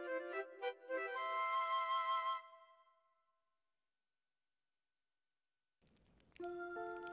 Thank you.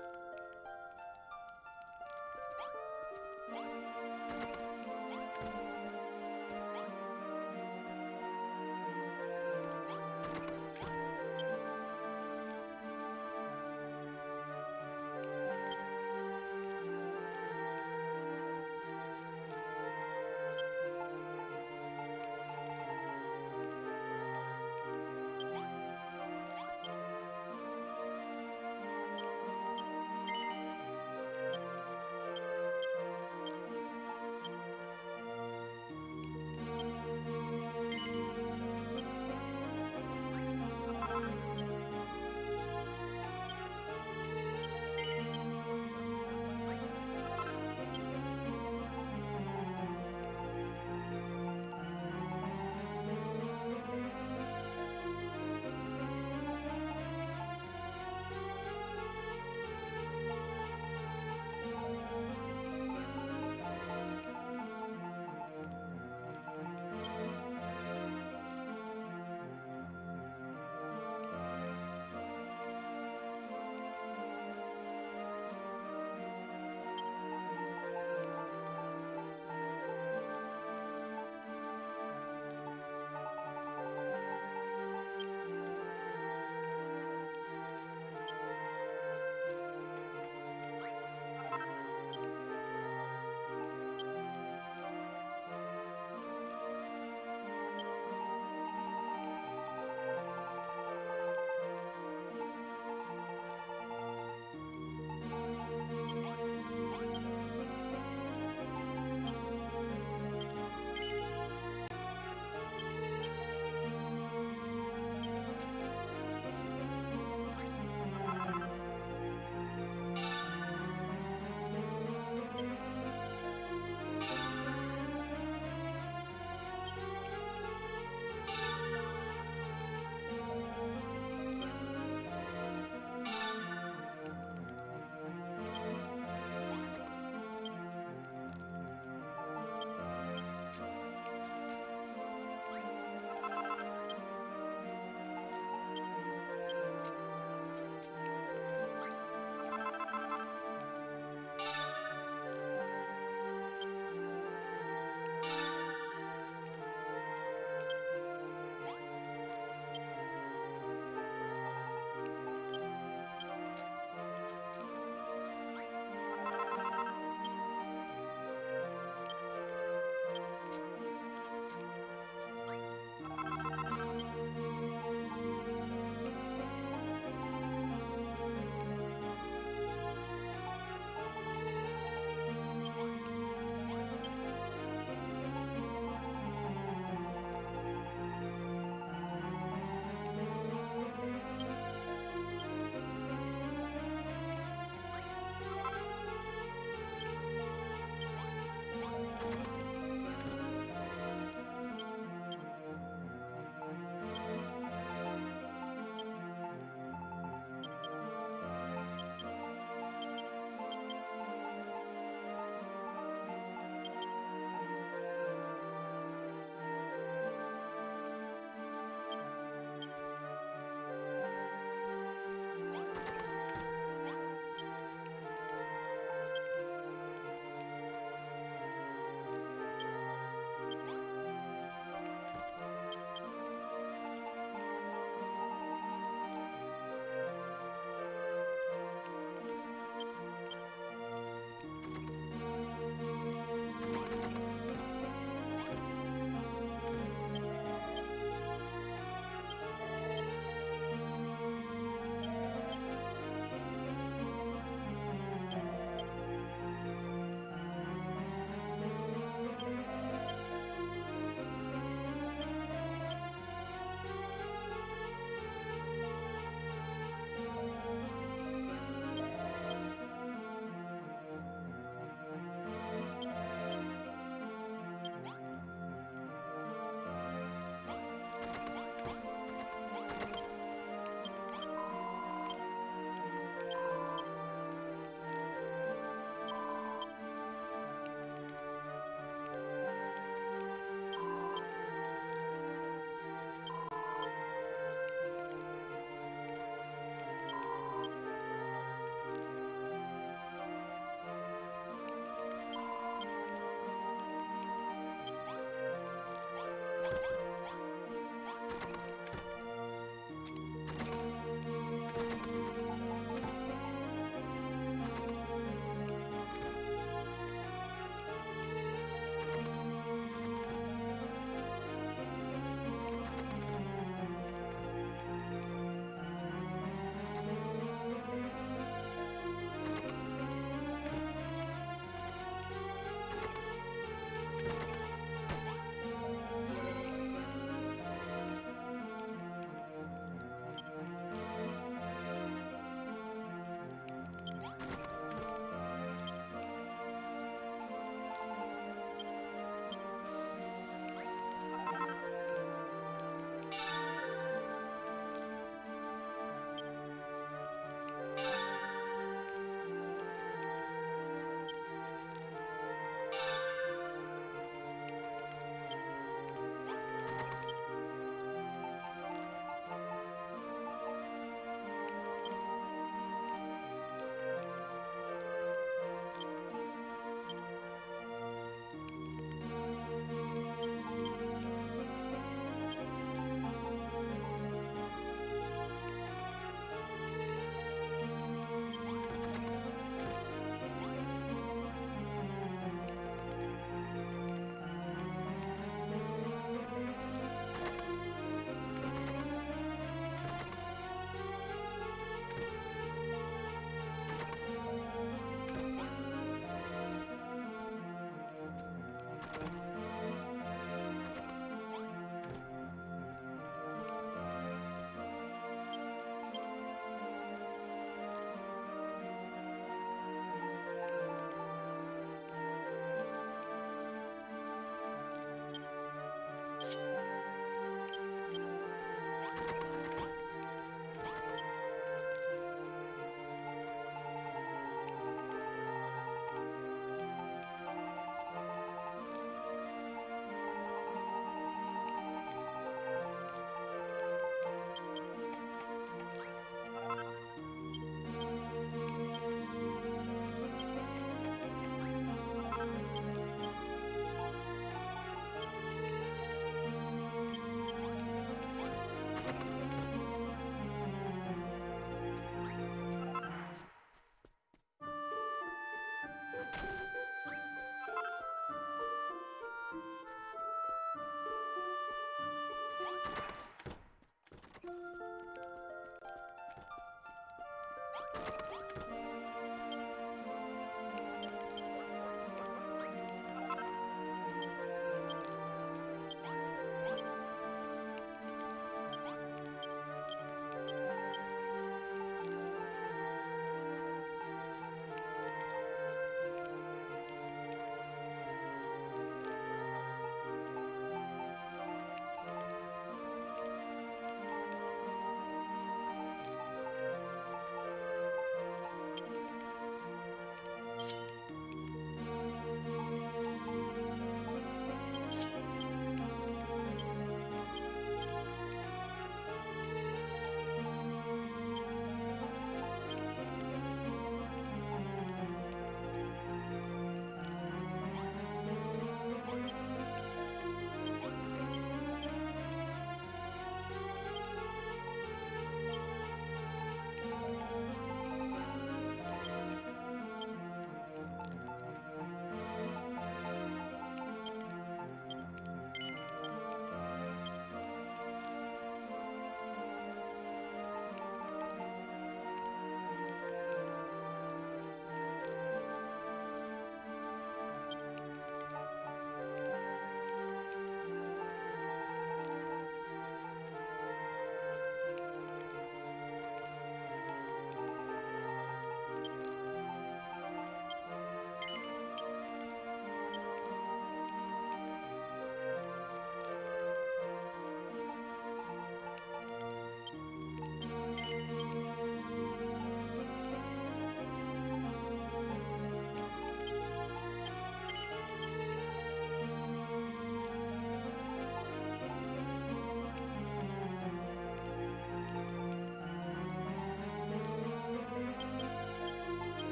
you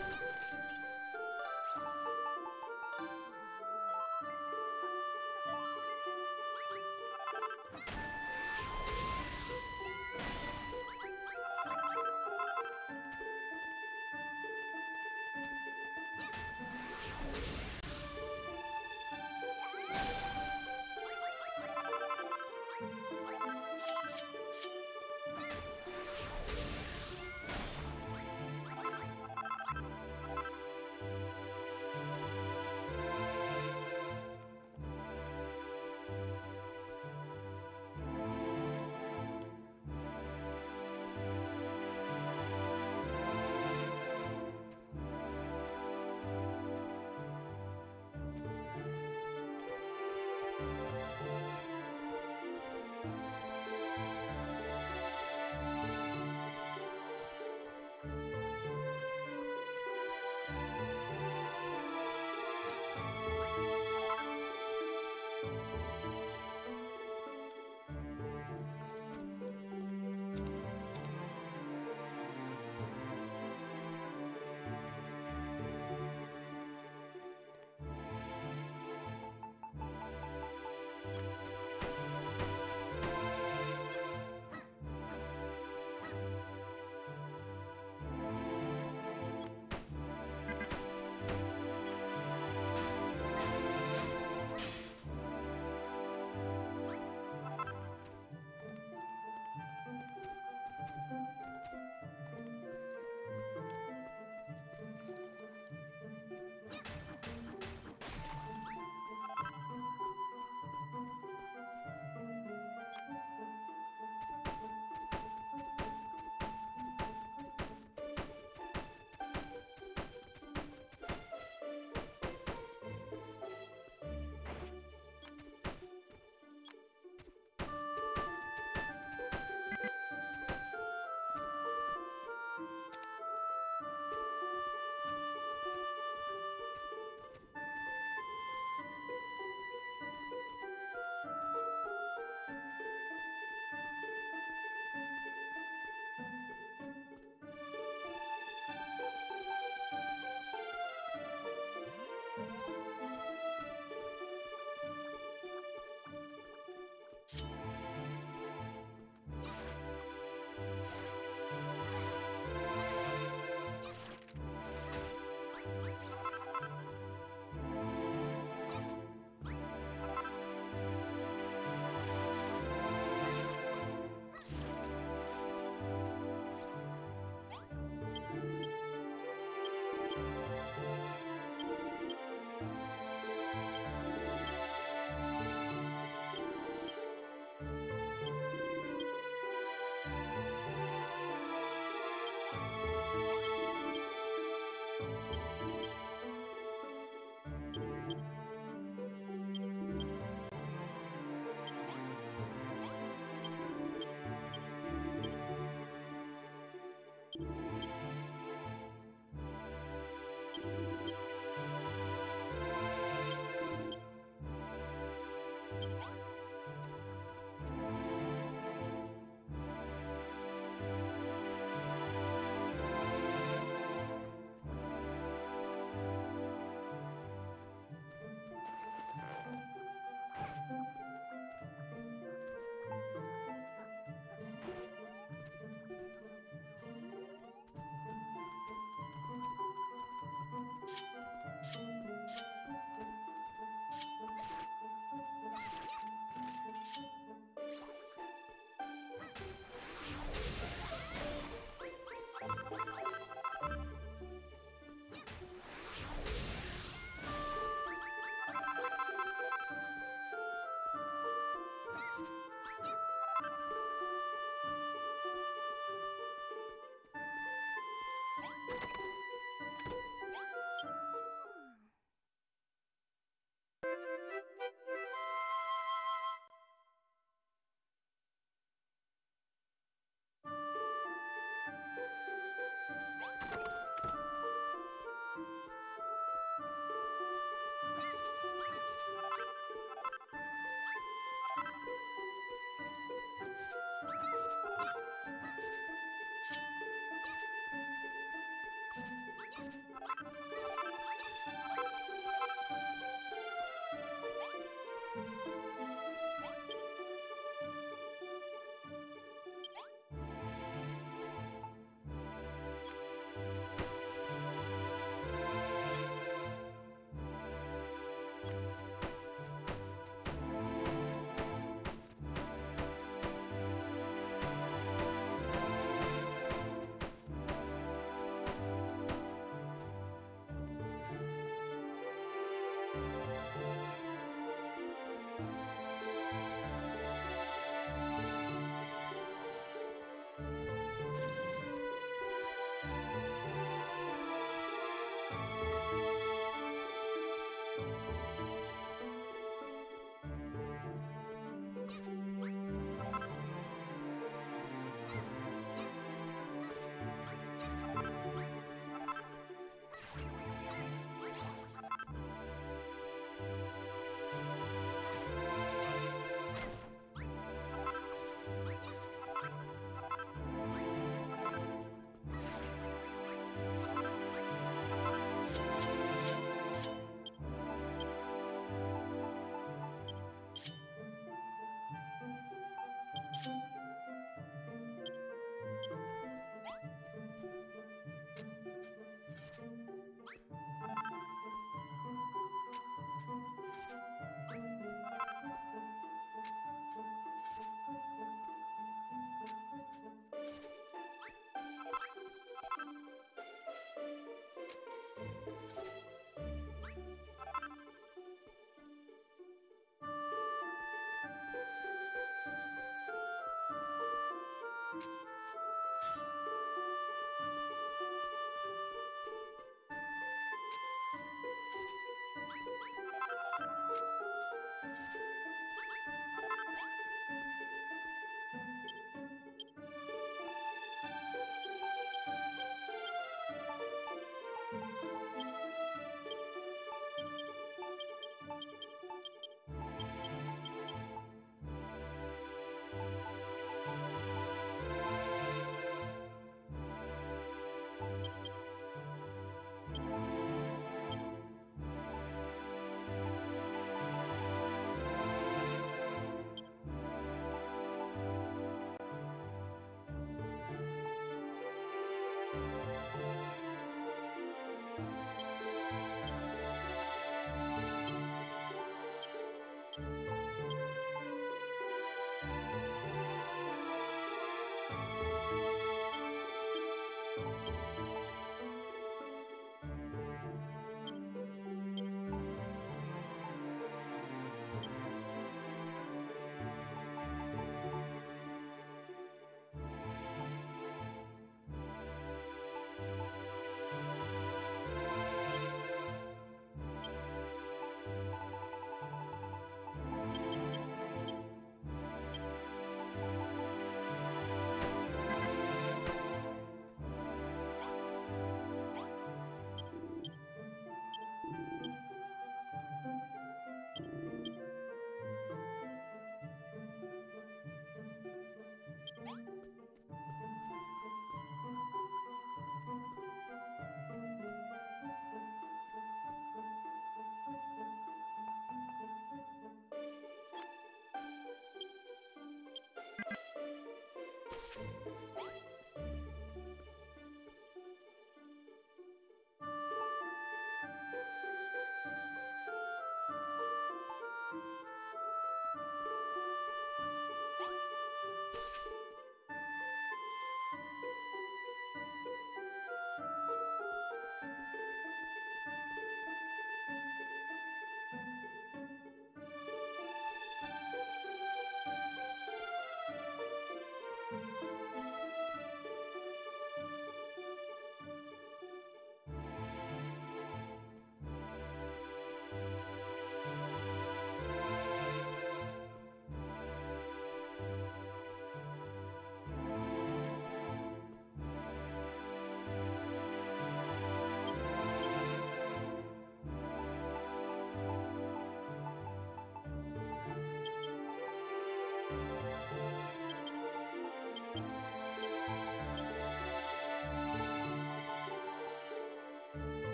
Thank you.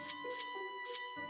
ピッ!